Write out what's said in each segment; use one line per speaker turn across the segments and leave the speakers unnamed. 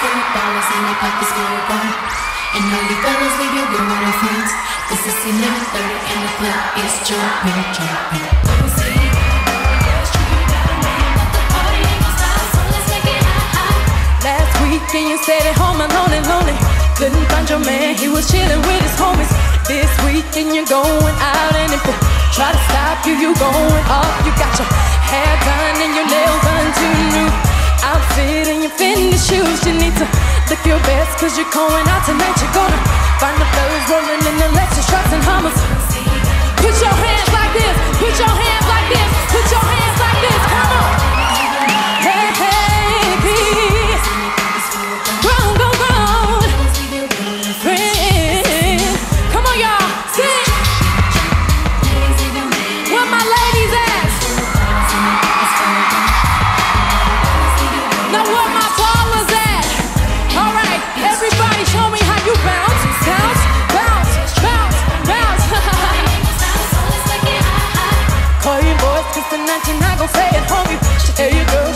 full of dollars and their pockets of gold. And all you fellas leave your girl with her friends. Cause it's 11.30 and the club is jumping, jumping.
Last weekend you stayed at home alone and lonely. Couldn't find your man, he was chilling with his homies. This weekend you're going out and if they try to stop you, you going off. You got your shoes. You need to look your best cause you're going out tonight. You're gonna find the birds rolling in the Lexus trucks and Hummers.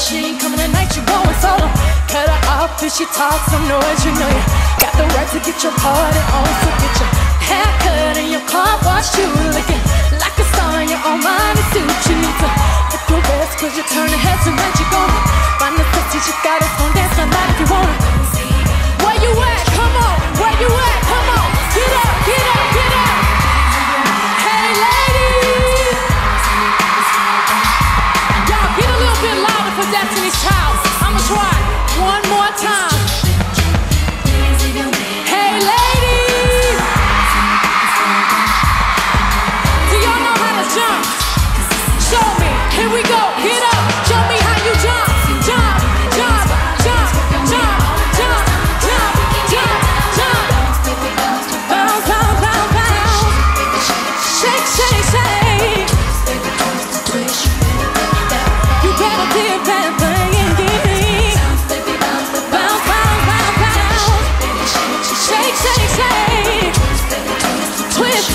She ain't coming tonight, you going solo. Cut her off if she talks some noise, you know you got the right to get your party on. So get your hair cut and your car wash, you one more time. Hey, ladies! Do y'all know how to jump? Show me. Here we go. Get up. Show me how you jump. Jump, jump, jump, jump, jump, jump, jump, jump. Bounce, bounce, bounce, bounce. Shake, shake, shake.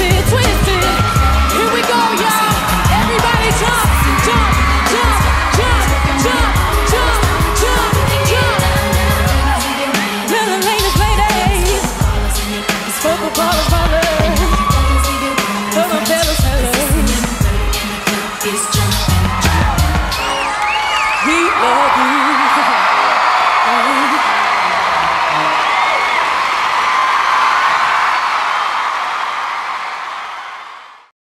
twisted, twisted.